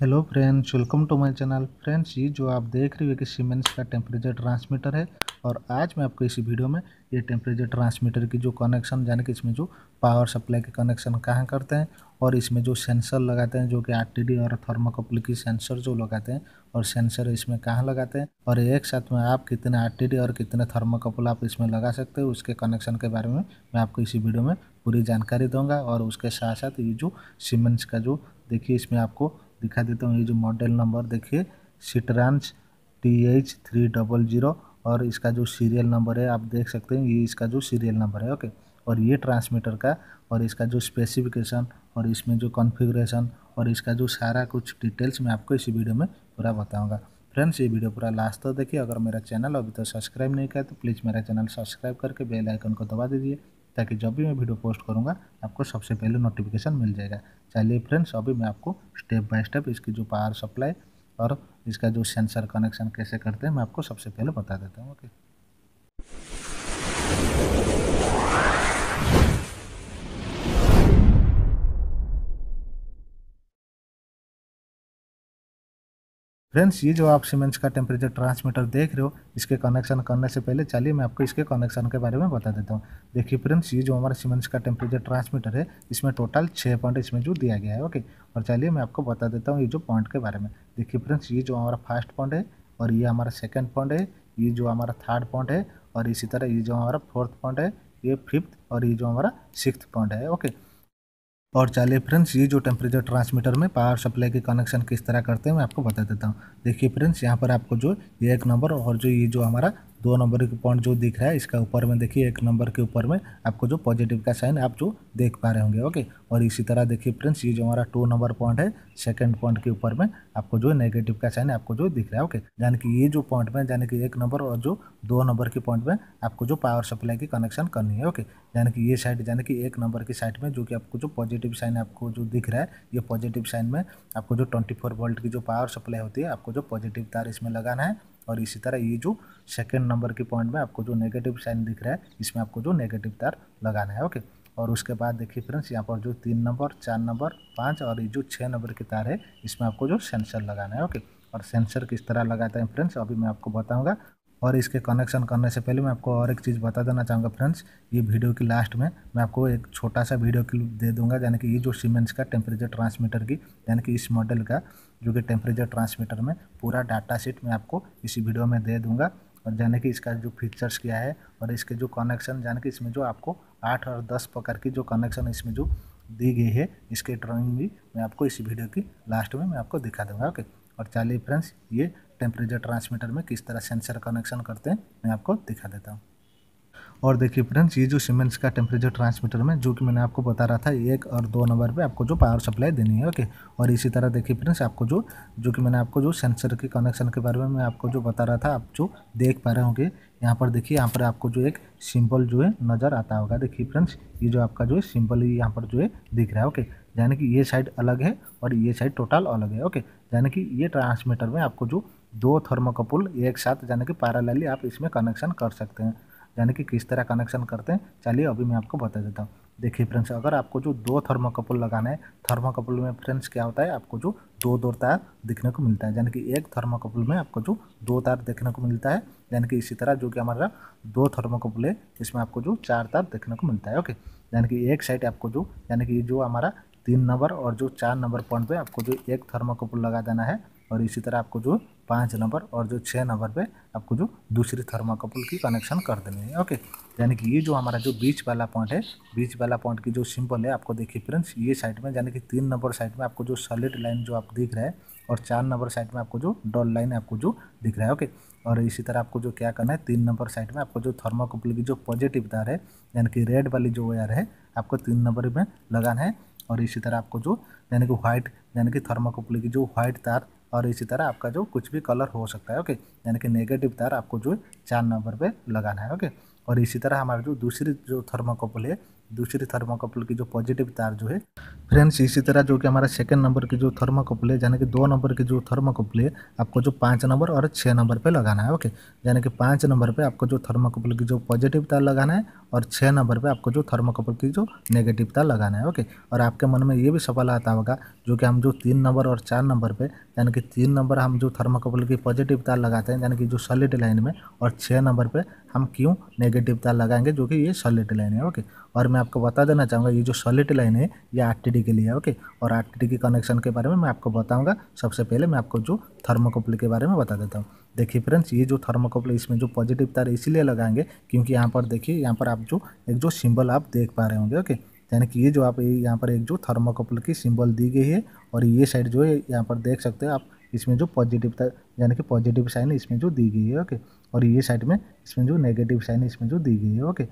Hello friends welcome to my channel friends ये जो आप देख रहे हो कि सीमेंस का टेम्परेचर ट्रांसमीटर है। और आज मैं आपको इसी वीडियो में ये टेम्परेचर ट्रांसमीटर की जो कनेक्शन यानी कि इसमें जो पावर सप्लाई के कनेक्शन कहाँ करते हैं और इसमें जो सेंसर लगाते हैं, जो कि आर और थर्माकोपल की सेंसर जो लगाते हैं और सेंसर इसमें कहाँ लगाते हैं। और एक साथ में आप कितने आरटीडी और कितने थर्माकोपल आप इसमें लगा सकते हो, उसके कनेक्शन के बारे में मैं आपको इसी वीडियो में पूरी जानकारी दूँगा। और उसके साथ साथ ये जो सीमेंस का जो, देखिए इसमें आपको दिखा देता हूँ। ये जो मॉडल नंबर देखिए Sitrans T H three double zero और इसका जो सीरियल नंबर है, आप देख सकते हैं, ये इसका जो सीरियल नंबर है ओके और ये ट्रांसमीटर का और इसका जो स्पेसिफिकेशन और इसमें जो कॉन्फ़िगरेशन और इसका जो सारा कुछ डिटेल्स मैं आपको इसी वीडियो में पूरा बताऊँगा। फ्रेंड्स, ये वीडियो पूरा लास्ट तक देखिए। अगर मेरा चैनल अभी तक तो सब्सक्राइब नहीं किया तो प्लीज़ मेरा चैनल सब्सक्राइब करके बेल आइकन को दबा दीजिए। ताकि जब भी मैं वीडियो पोस्ट करूँगा, आपको सबसे पहले नोटिफिकेशन मिल जाएगा। चलिए फ्रेंड्स अभी मैं आपको स्टेप बाय स्टेप इसकी जो पावर सप्लाई और इसका जो सेंसर कनेक्शन कैसे करते हैं, मैं आपको सबसे पहले बता देता हूँ ओके फ्रेंड्स ये जो आप सीमेंस का टेम्परेचर ट्रांसमीटर देख रहे हो, इसके कनेक्शन करने से पहले चलिए मैं आपको इसके कनेक्शन के बारे में बता देता हूँ। देखिए फ्रेंड्स ये जो हमारा सीमेंस का टेम्परेचर ट्रांसमीटर है, इसमें टोटल छः पॉइंट इसमें जो दिया गया है ओके और चलिए मैं आपको बता देता हूँ ये जो पॉइंट के बारे में। देखिए फ्रेंड्स ये जो हमारा फ़र्स्ट पॉइंट है और ये हमारा सेकेंड पॉइंट है, ये जो हमारा थर्ड पॉइंट है और इसी तरह ये जो हमारा फोर्थ पॉइंट है, ये फिफ्थ और ये जो हमारा सिक्स पॉइंट है ओके और चलिए फ्रेंड्स, ये जो टेम्परेचर ट्रांसमीटर में पावर सप्लाई के कनेक्शन किस तरह करते हैं, मैं आपको बता देता हूँ। देखिए फ्रेंड्स, यहाँ पर आपको जो ये एक नंबर और जो ये जो हमारा दो नंबर के पॉइंट जो दिख रहा है, इसका ऊपर में देखिए, एक नंबर के ऊपर में आपको जो पॉजिटिव का साइन आप जो देख पा रहे होंगे ओके और इसी तरह देखिए फ्रेंड्स ये जो हमारा टू नंबर पॉइंट है सेकंड पॉइंट के ऊपर में आपको जो नेगेटिव का साइन आपको जो दिख रहा है ओके यानी कि ये जो पॉइंट में, यानी कि एक नंबर और जो दो नंबर के पॉइंट में आपको जो पावर सप्लाई की कनेक्शन करनी है ओके यानी कि ये साइड यानी कि एक नंबर की साइड में जो कि आपको जो पॉजिटिव साइन आपको जो दिख रहा है, ये पॉजिटिव साइन में आपको जो ट्वेंटी फोर वोल्ट की जो पावर सप्लाई होती है, आपको जो पॉजिटिव तार इसमें लगाना है और इसी तरह ये जो सेकेंड नंबर के पॉइंट में आपको जो नेगेटिव साइन दिख रहा है, इसमें आपको जो नेगेटिव तार लगाना है ओके और उसके बाद देखिए फ्रेंड्स यहाँ पर जो तीन नंबर चार नंबर पाँच और ये जो छः नंबर के तार है, इसमें आपको जो सेंसर लगाना है ओके और सेंसर किस तरह लगाते हैं फ्रेंड्स अभी मैं आपको बताऊँगा। और इसके कनेक्शन करने से पहले मैं आपको और एक चीज़ बता देना चाहूँगा फ्रेंड्स ये वीडियो की लास्ट में मैं आपको एक छोटा सा वीडियो क्लिप दे दूँगा, यानी कि ये जो सीमेंस का टेम्परेचर ट्रांसमीटर की, यानी कि इस मॉडल का, जो कि टेम्परेचर ट्रांसमीटर में पूरा डाटा शीट मैं आपको इसी वीडियो में दे दूँगा। और यानी कि इसका जो फीचर्स क्या है और इसके जो कनेक्शन यानी कि इसमें जो आपको आठ और दस प्रकार की जो कनेक्शन इसमें जो दी गई है, इसके ड्राइंग भी मैं आपको इसी वीडियो की लास्ट में मैं आपको दिखा दूँगा ओके और चालिए फ्रेंड्स ये टेम्परेचर ट्रांसमीटर में किस तरह सेंसर कनेक्शन करते हैं, मैं आपको दिखा देता हूँ। और देखिए फ्रेंड्स ये जो सीमेंट्स का टेम्परेचर ट्रांसमीटर में, जो कि मैंने आपको बता रहा था, एक और दो नंबर पे आपको जो पावर सप्लाई देनी है ओके और इसी तरह देखिए फ्रेंड्स आपको जो जो कि मैंने आपको जो सेंसर के कनेक्शन के बारे में मैं आपको जो बता रहा था, आप जो देख पा रहे होंगे, यहाँ पर देखिए, यहाँ पर आपको जो एक सिंपल जो है नज़र आता होगा। देखिए फ्रेंड्स ये जो आपका जो है सिंपल यहाँ पर जो है दिख रहा है ओके यानी कि ये साइड अलग है और ये साइड टोटल अलग है ओके यानी कि ये ट्रांसमीटर में आपको जो दो थर्मोकपुल एक साथ, यानी कि पैरेलली आप इसमें कनेक्शन कर सकते हैं। यानी कि किस तरह कनेक्शन करते हैं? चलिए अभी मैं आपको बता देता हूँ। देखिए फ्रेंड्स अगर आपको जो दो थर्मोकपुल लगाना है थर्मोकपुल में फ्रेंड्स क्या होता है? आपको जो दो दो तार देखने को मिलता है। यानी कि एक थर्मोकपुल में आपको जो दो तार देखने को मिलता है, यानी कि इसी तरह जो कि हमारा दो थर्मोकपुल है, इसमें आपको जो चार तार देखने को मिलता है। ओके? यानी कि एक साइड आपको जो, यानी कि जो हमारा तीन नंबर और जो चार नंबर पॉइंट पे आपको जो एक थर्माकोपल लगा देना है और इसी तरह आपको जो पाँच नंबर और जो छः नंबर पे आपको जो दूसरी थर्माकोपल की कनेक्शन कर देनी है। ओके यानी कि ये जो हमारा जो बीच वाला पॉइंट है, बीच वाला पॉइंट की जो सिंपल है, आपको देखिए फ्रेंड्स ये साइड में यानी कि तीन नंबर साइड में आपको जो सॉलिड लाइन जो आप दिख रहा है और चार नंबर साइड में आपको जो डॉल लाइन आपको जो दिख रहा है। ओके और इसी तरह आपको जो क्या करना है, तीन नंबर साइड में आपको जो थर्माकोपल की जो पॉजिटिव तार है, यानी कि रेड वाली जो वायर है, आपको तीन नंबर में लगाना है। और इसी तरह आपको जो, यानी कि व्हाइट यानी कि थर्माकोपल की जो व्हाइट तार और इसी तरह आपका जो कुछ भी कलर हो सकता है ओके यानी कि नेगेटिव तार आपको जो चार नंबर पर लगाना है ओके और इसी तरह हमारा जो दूसरी जो थर्माकोपल है, दूसरी थर्माकोपल की जो पॉजिटिव तार जो है फ्रेंड्स इसी तरह जो कि हमारा सेकंड नंबर की जो थर्माकोपल है, यानी कि दो नंबर की जो थर्माकोपल है, आपको जो पाँच नंबर और छः नंबर पे लगाना है ओके यानी कि पाँच नंबर पे आपको जो थर्माकोपल की जो पॉजिटिव तार लगाना है और छः नंबर पे आपको जो थर्माकोपल की जो नेगेटिव तार लगाना है ओके और आपके मन में ये भी सवाल आता होगा, जो कि हम जो तीन नंबर और चार नंबर पे, यानी कि तीन नंबर हम जो थर्माकोपल की पॉजिटिव तार लगाते हैं, यानी कि जो सॉलिड लाइन में और छः नंबर पे हम क्यों नेगेटिव तार लगाएँगे जो कि ये सॉलिड लाइन है ओके और मैं आपको बता देना चाहूँगा, ये जो सॉलिड लाइन है, ये आरटीडी के लिए है ओके और आर के कनेक्शन के बारे में मैं आपको बताऊँगा। सबसे पहले मैं आपको जो थर्मोकोपल के बारे में बता देता हूँ। देखिए फ्रेंड्स ये जो थर्मोकोपल इसमें जो पॉजिटिव तार इसीलिए लगाएँगे क्योंकि यहाँ पर देखिए, यहाँ पर आप जो, एक जो सिंबल आप देख पा रहे होंगे ओके यानी कि ये जो आप यहाँ पर एक जो थर्मोकोपल की सिंबल दी गई है, और ये साइड जो है, यहाँ पर देख सकते हैं आप इसमें जो पॉजिटिव था, यानी कि पॉजिटिव साइन इसमें जो दी गई है ओके और ये साइड में इसमें जो नेगेटिव साइन इसमें जो दी गई है ओके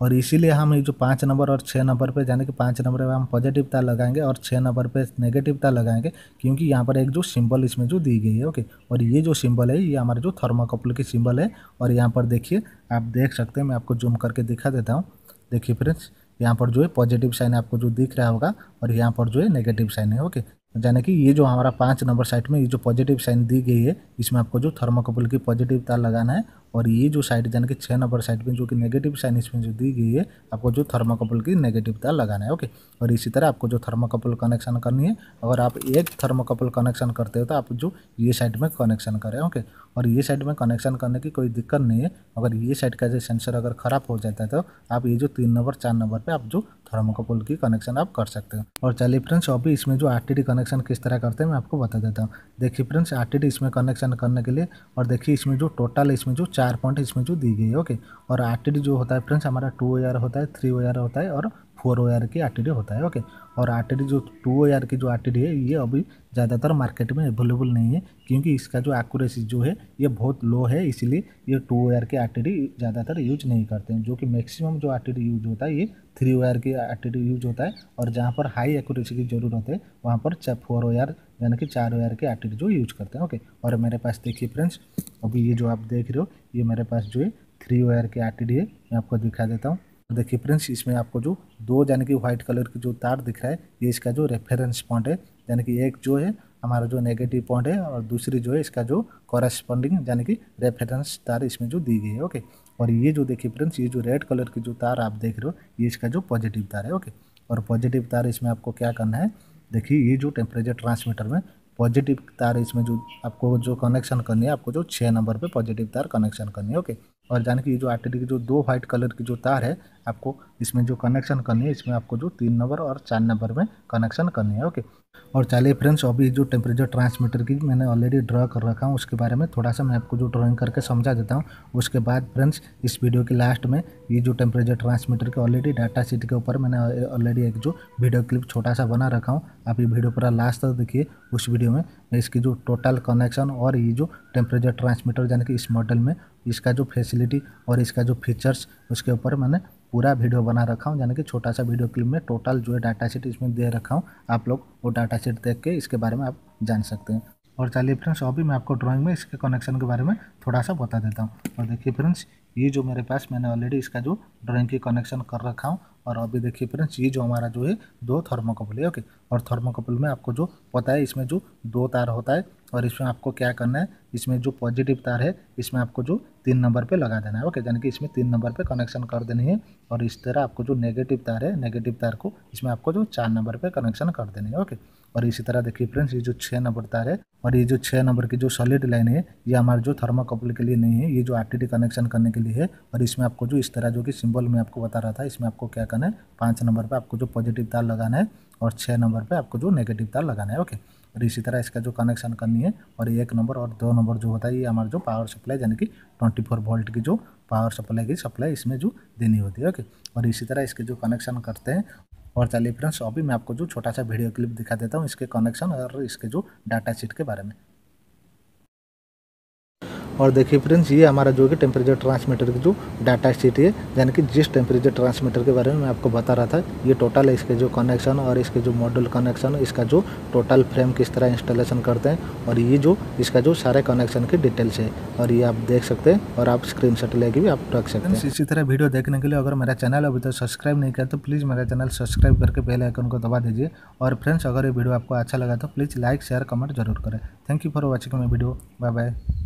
और इसीलिए हम ये जो पाँच नंबर और छः नंबर पे, यानी कि पाँच नंबर पे हम पॉजिटिव तार लगाएँगे और छः नंबर पे नेगेटिव तार लगाएँगे, क्योंकि यहाँ पर एक जो सिंबल इसमें जो दी गई है ओके और ये जो सिंबल है, ये हमारे जो थर्माकोपल की सिंबल है, और यहाँ पर देखिए, आप देख सकते हैं, मैं आपको जूम करके दिखा देता हूँ। देखिए फ्रेंड्स यहाँ पर जो है पॉजिटिव साइन आपको जो दिख रहा होगा, और यहाँ पर जो है नेगेटिव साइन है ओके यानी कि ये जो हमारा पाँच नंबर साइड में ये जो पॉजिटिव साइन दी गई है, इसमें आपको जो थर्मोकपल की पॉजिटिव तार लगाना है और ये जो साइड यानी कि छः नंबर साइड में जो कि नेगेटिव साइन इसमें जो दी गई है, आपको जो थर्मोकपल की नेगेटिव तार लगाना है ओके और इसी तरह आपको जो थर्मोकपल कनेक्शन करनी है, अगर आप एक थर्मोकपल कनेक्शन करते हो तो आप जो ये साइड में कनेक्शन करें ओके और ये साइड में कनेक्शन करने की कोई दिक्कत नहीं है, अगर ये साइड का जो सेंसर अगर ख़राब हो जाता है तो आप ये जो तीन नंबर, चार नंबर पर आप जो थर्मोकपल की कनेक्शन आप कर सकते हो। और चलिए फ्रेंड्स अभी इसमें जो आर कनेक्शन किस तरह करते हैं, मैं आपको बता देता हूँ। देखिए फ्रेंड्स आरटीडी इसमें कनेक्शन करने के लिए और देखिए इसमें जो टोटल इसमें जो चार पॉइंट इसमें जो दी गई है ओके और आरटीडी जो होता है फ्रेंड्स हमारा टू ओ होता है थ्री ओ होता है और फोर ओ आर की आर होता है, ओके? और आरटीडी जो टू ओ आर की जो आरटीडी है, ये अभी ज़्यादातर मार्केट में अवेलेबल नहीं है, क्योंकि इसका जो एक्यूरेसी जो है, ये बहुत लो है, इसीलिए ये टू ओ आर की आर ज़्यादातर यूज़ नहीं करते हैं, जो कि मैक्सिमम जो आरटीडी यूज़ होता है, ये थ्री ओ आर की आर यूज़ होता है, और जहाँ पर हाई एक्यूरेसी की ज़रूरत है, वहाँ पर फोर ओ यानी कि चार ओ के आर जो यूज़ करते हैं, ओके? और मेरे पास देखिए फ्रेंड्स अभी ये जो आप देख रहे हो, ये मेरे पास जो है थ्री ओ के आर है, मैं आपको दिखा देता हूँ। देखिए फ्रेंड्स, इसमें आपको जो दो यानी कि व्हाइट कलर की जो तार दिख रहा है, ये इसका जो रेफरेंस पॉइंट है, यानी कि एक जो है हमारा जो नेगेटिव पॉइंट है और दूसरी जो है इसका जो कॉरेस्पॉन्डिंग यानी कि रेफरेंस तार इसमें जो दी गई है ओके और ये जो देखिए फ्रेंड्स, ये जो रेड कलर की जो तार आप देख रहे हो, ये इसका जो पॉजिटिव तार है ओके और पॉजिटिव तार इसमें आपको क्या करना है, देखिए ये जो टेम्परेचर ट्रांसमीटर में पॉजिटिव तार इसमें जो आपको जो कनेक्शन करनी है, आपको जो छः नंबर पे पॉजिटिव तार कनेक्शन करनी है ओके और जाने की जो आर की जो दो व्हाइट कलर की जो तार है, आपको इसमें जो कनेक्शन करनी है, इसमें आपको जो तीन नंबर और चार नंबर में कनेक्शन करनी है ओके और चलिए फ्रेंड्स अभी जो टेम्परेचर ट्रांसमीटर की मैंने ऑलरेडी ड्रा कर रखा हूँ, उसके बारे में थोड़ा सा मैं आपको जो ड्राइंग करके समझा देता हूँ। उसके बाद फ्रेंड्स इस वीडियो के लास्ट में ये जो टेम्परेचर ट्रांसमीटर के ऑलरेडी डाटा शीट के ऊपर मैंने ऑलरेडी एक जो वीडियो क्लिप छोटा सा बना रखा हूँ। आप ये वीडियो पूरा लास्ट तक देखिए उस वीडियो में। मैं इसकी जो टोटल कनेक्शन और ये जो टेम्परेचर ट्रांसमीटर यानी कि इस मॉडल में इसका जो फैसिलिटी और इसका जो फीचर्स उसके ऊपर मैंने पूरा वीडियो बना रखा हूँ, यानी कि छोटा सा वीडियो क्लिप में टोटल जो है डाटा शीट इसमें दे रखा हूँ। आप लोग वो डाटा शीट देख के इसके बारे में आप जान सकते हैं। और चलिए फ्रेंड्स, अभी मैं आपको ड्राइंग में इसके कनेक्शन के बारे में थोड़ा सा बता देता हूँ। और देखिए फ्रेंड्स, ये जो मेरे पास मैंने ऑलरेडी इसका जो ड्राइंग की कनेक्शन कर रखा हूँ, और अभी देखिए फ्रेंड्स, ये जो हमारा जो है दो थर्मोकपल है ओके और थर्मोकपल में आपको जो पता है, इसमें जो दो तार होता है, और इसमें आपको क्या करना है, इसमें जो पॉजिटिव तार है, इसमें आपको जो तीन नंबर पे लगा देना है ओके यानी कि इसमें तीन नंबर पे कनेक्शन कर देनी है, और इस तरह आपको जो नेगेटिव तार है नेगेटिव तार को इसमें आपको जो चार नंबर पे कनेक्शन कर देनी है ओके और इसी तरह देखिए फ्रेंड्स ये जो छः नंबर तार है और ये जो छः नंबर की जो सॉलिड लाइन है, ये हमारे जो थर्माकपल के लिए नहीं है, ये जो आर कनेक्शन करने के लिए है और इसमें आपको जो इस तरह जो कि सिंबल में आपको बता रहा था, इसमें आपको क्या करना है, पाँच नंबर पर आपको जो पॉजिटिव तार लगाना है और छः नंबर पर आपको जो नेगेटिव तार लगाना है ओके और इसी तरह इसका जो कनेक्शन करनी है और एक नंबर और दो नंबर जो होता है, ये हमारा जो पावर सप्लाई यानी कि ट्वेंटी फोर वोल्ट की जो पावर सप्लाई की सप्लाई इसमें जो देनी होती है ओके और इसी तरह इसके जो कनेक्शन करते हैं और चलिए फ्रेंड्स अभी मैं आपको जो छोटा सा वीडियो क्लिप दिखा देता हूँ, इसके कनेक्शन और इसके जो डाटा शीट के बारे में। और देखिए फ्रेंड्स ये हमारा जो कि टेम्परेचर ट्रांसमीटर की जो डाटा शीट है, यानी कि जिस टेम्परेचर ट्रांसमीटर के बारे में मैं आपको बता रहा था, ये टोटल इसके जो कनेक्शन और इसके जो मॉडल कनेक्शन इसका जो टोटल फ्रेम किस तरह इंस्टॉलेशन करते हैं और ये जो इसका जो सारे कनेक्शन की डिटेल्स है। और ये आप देख सकते हैं और आप स्क्रीन शॉट लेके भी आप रख सकते हैं। इसी तरह वीडियो देखने के लिए अगर मेरा चैनल अभी तक सब्सक्राइब नहीं किया तो प्लीज़ मेरा चैनल सब्सक्राइब करके बेल आइकन को दबा दीजिए। और फ्रेंड्स अगर ये वीडियो आपको अच्छा लगा तो प्लीज़ लाइक शेयर कमेंट ज़रूर करें। Thank you for watching my video bye bye